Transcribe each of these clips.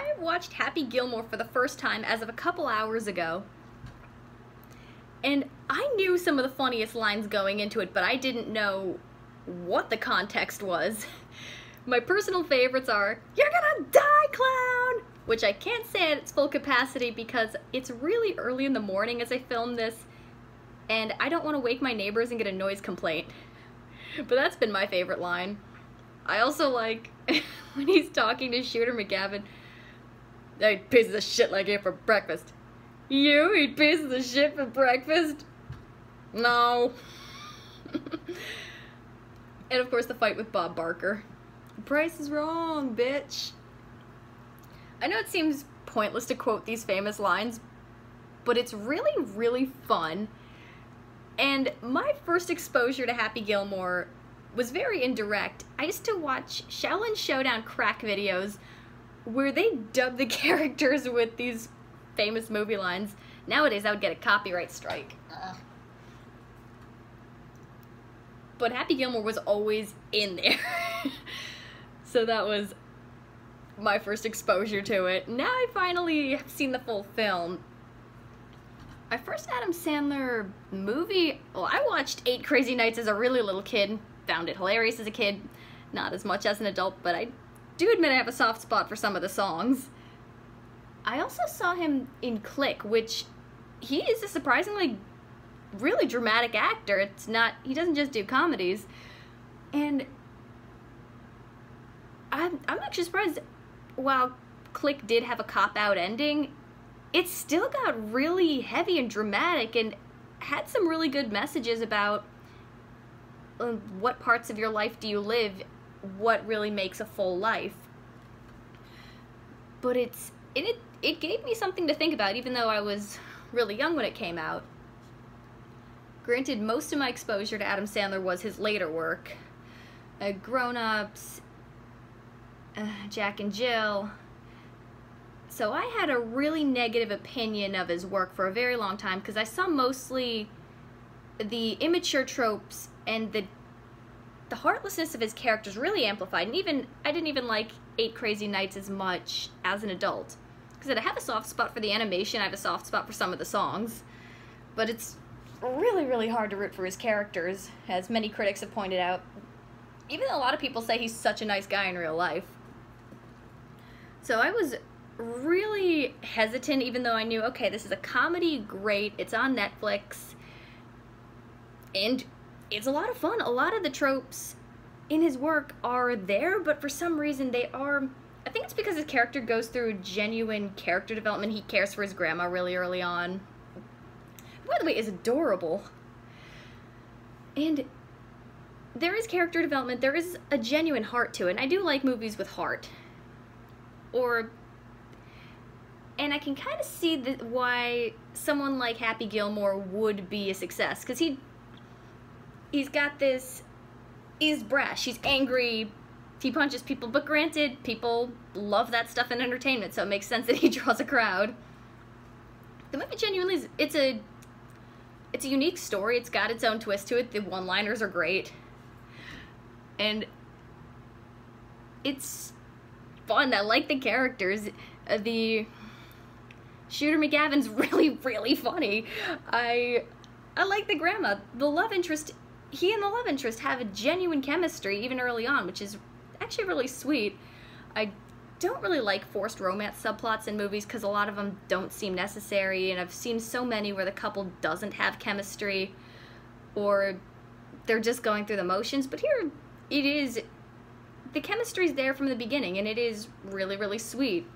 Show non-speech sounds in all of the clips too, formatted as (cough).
I watched Happy Gilmore for the first time as of a couple hours ago. And I knew some of the funniest lines going into it, but I didn't know what the context was. (laughs) My personal favorites are, You're gonna die, clown! Which I can't say at its full capacity because it's really early in the morning as I film this, and I don't want to wake my neighbors and get a noise complaint. (laughs) But that's been my favorite line. I also like (laughs) when he's talking to Shooter McGavin. I eat pieces of shit like you for breakfast. You eat pieces of shit for breakfast? No. (laughs) and of course the fight with Bob Barker. The price is wrong, bitch. I know it seems pointless to quote these famous lines, but it's really, really fun. And my first exposure to Happy Gilmore was very indirect. I used to watch Xiaolin Showdown crack videos where they dub the (laughs) characters with these famous movie lines. Nowadays, I would get a copyright strike. Ugh. But Happy Gilmore was always in there. (laughs) so that was my first exposure to it. Now I finally have seen the full film. My first Adam Sandler movie, well, I watched Eight Crazy Nights as a really little kid. Found it hilarious as a kid. Not as much as an adult, but I do admit I have a soft spot for some of the songs. I also saw him in Click, which he is a surprisingly really dramatic actor. It's not, he doesn't just do comedies. And I'm, I'm actually surprised while Click did have a cop-out ending, it still got really heavy and dramatic and had some really good messages about uh, what parts of your life do you live, what really makes a full life. But it's, it, it gave me something to think about even though I was really young when it came out. Granted, most of my exposure to Adam Sandler was his later work. Uh, Grown Ups, uh, Jack and Jill. So I had a really negative opinion of his work for a very long time because I saw mostly the immature tropes and the the heartlessness of his characters really amplified. And even I didn't even like Eight Crazy Nights as much as an adult. Because I have a soft spot for the animation, I have a soft spot for some of the songs. But it's really, really hard to root for his characters, as many critics have pointed out. Even though a lot of people say he's such a nice guy in real life. So I was really hesitant, even though I knew, okay, this is a comedy, great, it's on Netflix, and it's a lot of fun. A lot of the tropes in his work are there, but for some reason they are. I think it's because his character goes through genuine character development. He cares for his grandma really early on. By the way, is adorable. And there is character development. There is a genuine heart to it. And I do like movies with heart. Or and I can kind of see why someone like Happy Gilmore would be a success because he he's got this he's brash he's angry he punches people but granted people love that stuff in entertainment so it makes sense that he (laughs) draws a crowd. The movie genuinely is it's a it's a unique story it's got its own twist to it the one liners are great. And it's fun i like the characters uh, the shooter mcgavin's (laughs) really really funny. I i like the grandma the love interest he and the love interest have a genuine chemistry even early on, which is actually really sweet. I don't really like forced romance subplots in movies because a lot of them don't seem necessary, and I've seen so many where the couple doesn't have chemistry or they're just going through the motions. But here, it is the chemistry's there from the beginning, and it is really, really sweet.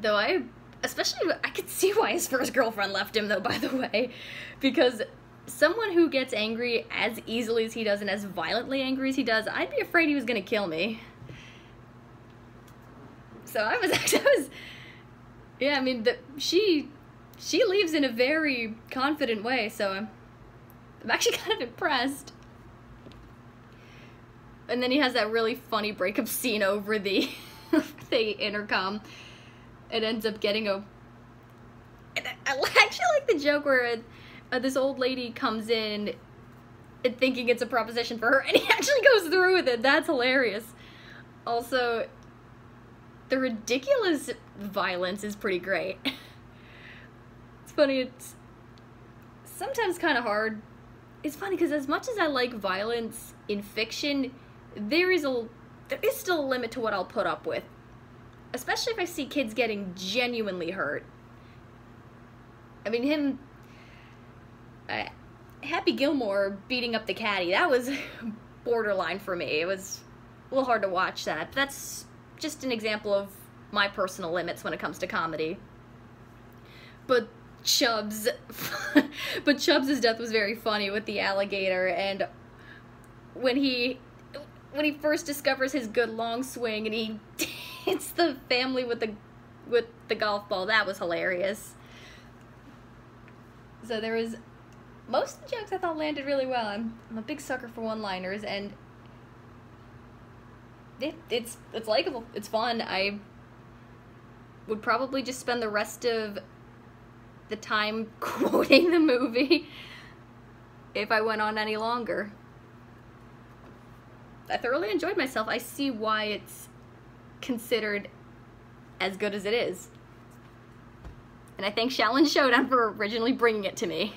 Though I, especially, I could see why his first girlfriend left him, though, by the way, because someone who gets angry as easily as he does and as violently angry as he does, I'd be afraid he was gonna kill me. So I was actually, (laughs) I was, yeah, I mean, the, she, she leaves in a very confident way, so I'm, I'm actually (laughs) kind of impressed. And then he has that really funny breakup scene over the, (laughs) the intercom. It ends up getting a, I actually like the joke where it, uh, this old lady comes in thinking it's a proposition for her, and (laughs) he actually goes through with it. That's hilarious. Also, the ridiculous violence is pretty great. (laughs) it's funny, it's sometimes kind of hard. It's funny because as much as I like violence in fiction, there is a there is still a limit to what I'll put up with. Especially if I see kids getting genuinely hurt. I mean, him. Uh, Happy Gilmore beating up the caddy, that was (laughs) borderline for me. It was a little hard to watch that. But that's just an example of my personal limits when it comes to comedy. But Chubbs, (laughs) but Chubbs' death was very funny with the alligator, and when he when he first discovers his good long swing and he (laughs) hits the family with the with the golf ball, that was hilarious. So there was most of the jokes I thought landed really well. I'm I'm a big sucker for one-liners and it, it's it's likable. It's fun. I would probably just spend the rest of the time (laughs) quoting the movie if I went on any longer. I thoroughly enjoyed myself. I see why it's considered as good as it is. And I thank Xiaolin Showdown for originally bringing it to me.